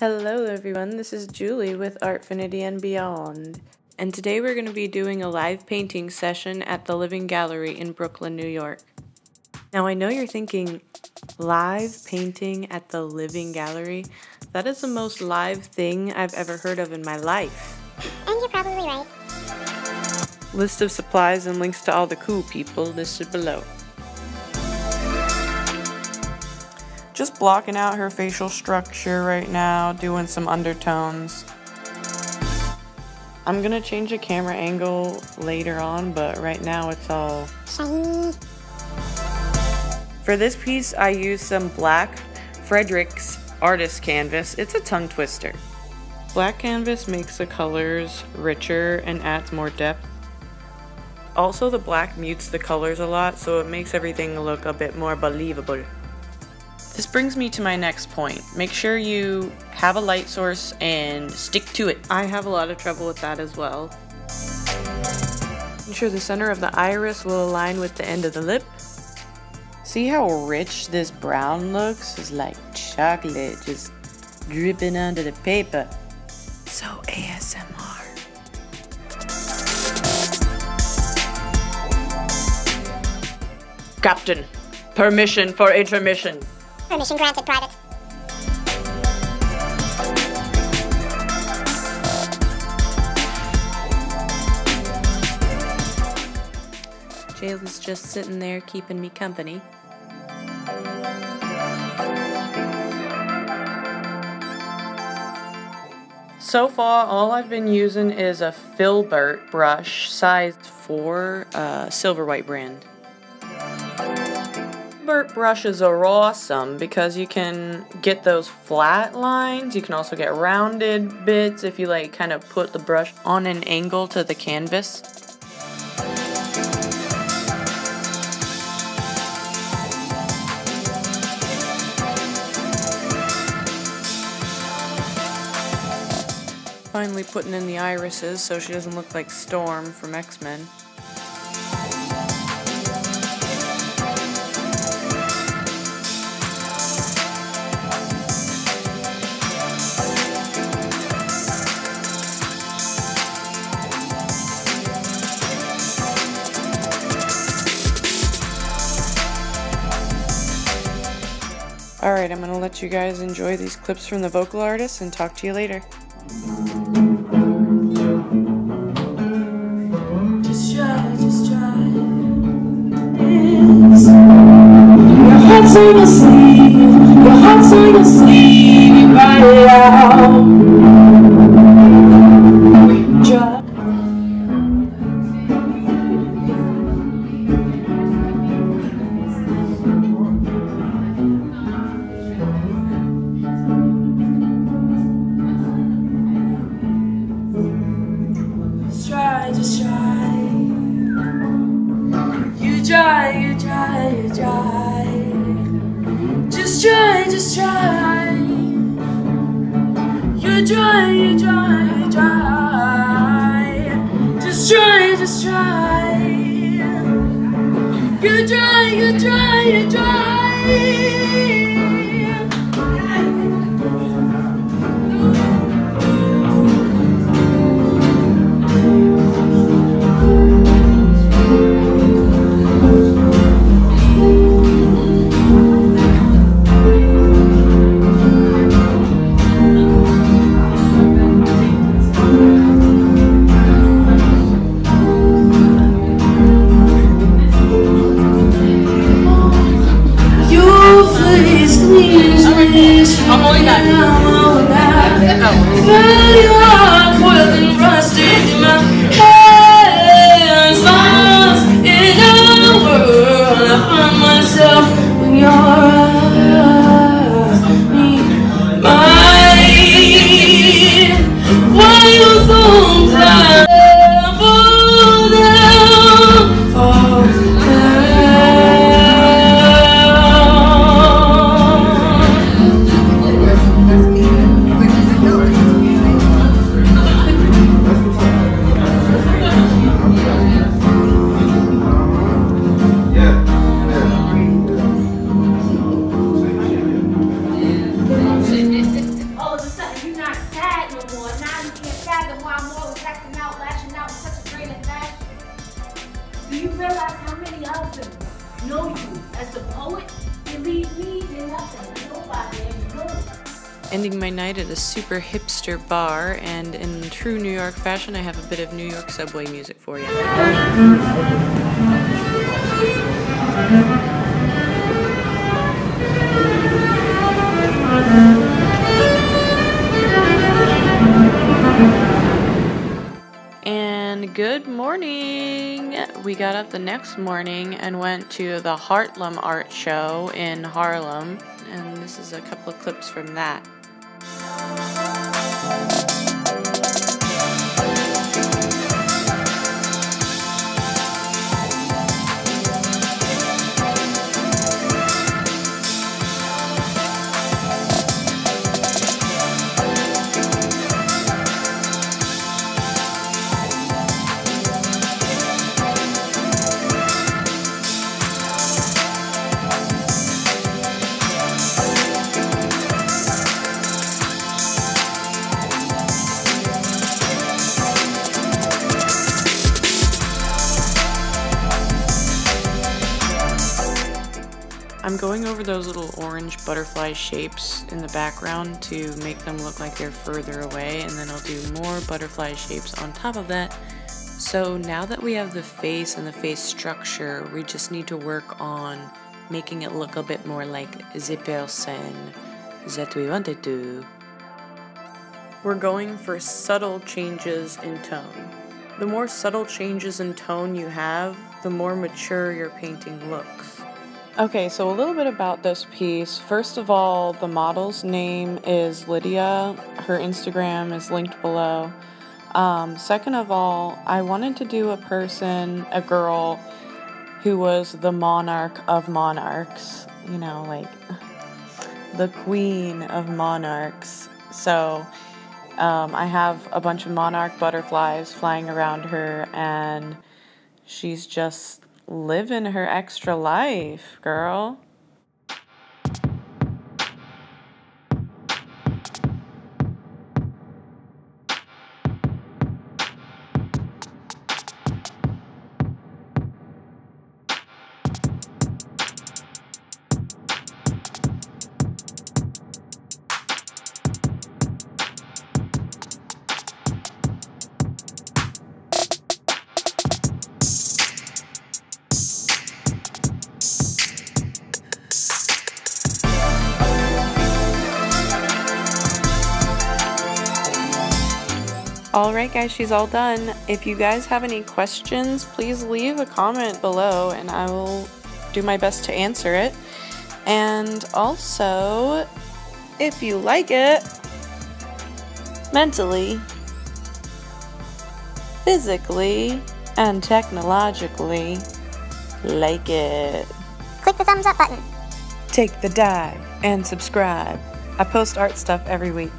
Hello everyone, this is Julie with Artfinity and Beyond. And today we're going to be doing a live painting session at the Living Gallery in Brooklyn, New York. Now I know you're thinking, live painting at the Living Gallery? That is the most live thing I've ever heard of in my life. And you're probably right. List of supplies and links to all the cool people listed below. Just blocking out her facial structure right now, doing some undertones. I'm gonna change the camera angle later on, but right now it's all. For this piece, I used some black Fredrix artist canvas. It's a tongue twister. Black canvas makes the colors richer and adds more depth. Also, the black mutes the colors a lot, so it makes everything look a bit more believable. This brings me to my next point. Make sure you have a light source and stick to it. I have a lot of trouble with that as well. Ensure the center of the iris will align with the end of the lip. See how rich this brown looks? It's like chocolate just dripping onto the paper. So ASMR. Captain, permission for intermission. Permission granted, Private. Jail is just sitting there keeping me company. So far, all I've been using is a Filbert brush, size 4, uh, Silverwhite brand. Brushes are awesome because you can get those flat lines. You can also get rounded bits if you like kind of put the brush on an angle to the canvas. Finally putting in the irises so she doesn't look like Storm from X-Men. Alright, I'm gonna let you guys enjoy these clips from the vocal artist and talk to you later. Your heart's on your sleeve, your heart's on your sleeve, out. Try. You try, you try, try. Just try, just try. You try, you try, you try. Please. Ending my night at a super hipster bar, and in true New York fashion, I have a bit of New York subway music for you. And good morning! We got up the next morning and went to the Harlem Art Show in Harlem, and this is a couple of clips from that. I'm going over those little orange butterfly shapes in the background to make them look like they're further away and then I'll do more butterfly shapes on top of that. So now that we have the face and the face structure, we just need to work on making it look a bit more like the person that we wanted to. We're going for subtle changes in tone. The more subtle changes in tone you have, the more mature your painting looks. Okay, so a little bit about this piece. First of all, the model's name is Lydia. Her Instagram is linked below. Um, second of all, I wanted to do a person, a girl, who was the monarch of monarchs. You know, like the queen of monarchs. So um, I have a bunch of monarch butterflies flying around her, and she's just living her extra life, girl. Alright guys, she's all done. If you guys have any questions, please leave a comment below and I will do my best to answer it. And also, if you like it, mentally, physically, and technologically, like it. Click the thumbs up button. Take the dive and subscribe. I post art stuff every week.